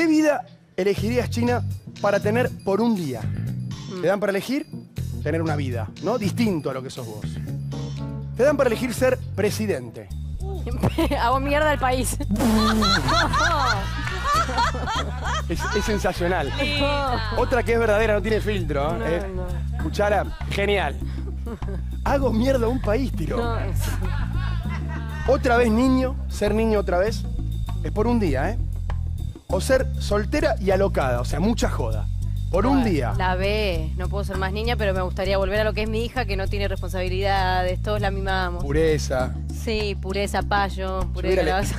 ¿Qué vida elegirías, China, para tener por un día? Te dan para elegir tener una vida, ¿no? Distinto a lo que sos vos. Te dan para elegir ser presidente. Hago mierda al país. Es, es sensacional. Otra que es verdadera, no tiene filtro. ¿eh? No, Eh, no. Escuchala, genial. Hago mierda a un país, tiro. No, es- Otra vez niño, ser niño otra vez, es por un día, ¿eh? O ser soltera y alocada, o sea, mucha joda. Por un día. La B, no puedo ser más niña, pero me gustaría volver a lo que es mi hija, que no tiene responsabilidades, todos la mimamos. Pureza. Sí, pureza, payo, calabaza.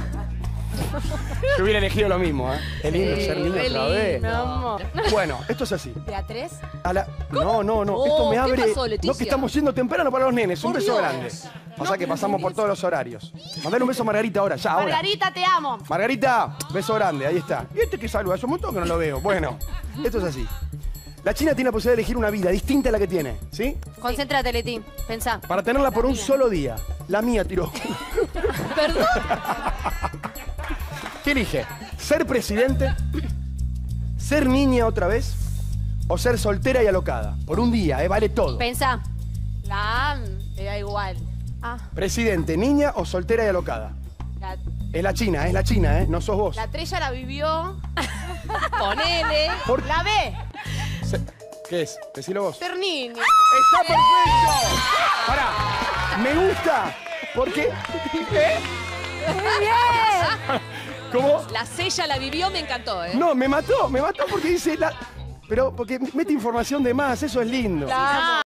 Yo hubiera elegido lo mismo, ¿eh? Es lindo ser niño otra vez. lindo, amor. Bueno, esto es así. ¿De a tres? A la- No, no, no. Oh, Esto me ¿qué abre. pasó, Leticia? no, que estamos yendo temprano para los nenes. Un Por beso Dios. grande. Pasa que pasamos por todos los horarios. Mandale un beso a Margarita ahora, ya, ahora. Margarita, te amo. Margarita, beso grande, ahí está. ¿Y este que saluda? Hace un montón que no lo veo. Bueno, esto es así. La China tiene la posibilidad de elegir una vida distinta a la que tiene, ¿sí? Concéntrate, Leti. Pensá. Para tenerla por un solo día. La mía tiró. Perdón. ¿Qué elige? ¿Ser presidente? ¿Ser niña otra vez? ¿O ser soltera y alocada? Por un día, ¿eh? Vale todo. Pensá. La AM te da igual. Ah, Presidente, niña o soltera y alocada. La, Es la China, es la China, ¿eh? No sos vos. la Trella la vivió. Ponele. Por- La B. Se- ¿Qué es? Decilo vos. Ser niño. ¡Está perfecto! Pará, me gusta porque... ¿Eh? ¿Cómo? La sella la vivió, me encantó, ¿eh? No, me mató, me mató porque dice la... Pero porque mete información de más, eso es lindo. La amo.